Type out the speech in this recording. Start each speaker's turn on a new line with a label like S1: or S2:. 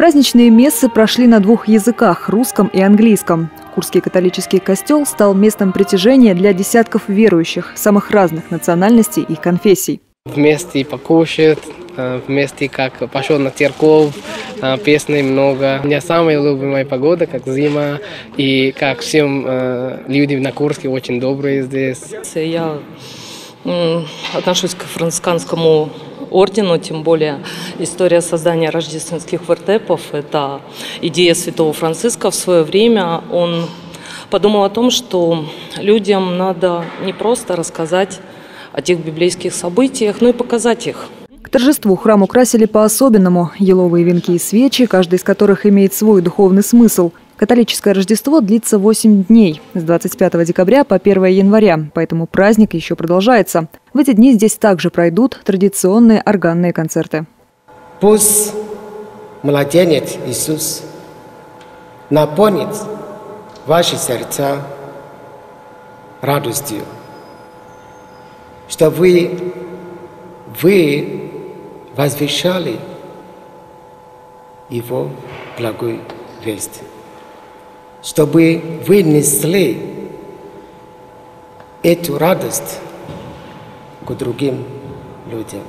S1: Праздничные мессы прошли на двух языках – русском и английском. Курский католический костел стал местом притяжения для десятков верующих самых разных национальностей и конфессий.
S2: Вместе покушать, э, вместе как пошел на церковь, э, песни много. У меня самая любимая погода, как зима, и как всем э, люди на Курске очень добрые здесь.
S3: Я отношусь к францисканскому ордену, тем более история создания рождественских вертепов – это идея святого Франциска в свое время. Он подумал о том, что людям надо не просто рассказать о тех библейских событиях, но и показать их.
S1: К торжеству храм украсили по-особенному. Еловые венки и свечи, каждый из которых имеет свой духовный смысл. Католическое Рождество длится 8 дней, с 25 декабря по 1 января, поэтому праздник еще продолжается. В эти дни здесь также пройдут традиционные органные концерты.
S4: Пусть младенец Иисус наполнит ваши сердца радостью, что вы, вы возвещали Его благую весть чтобы вы несли эту радость к другим людям.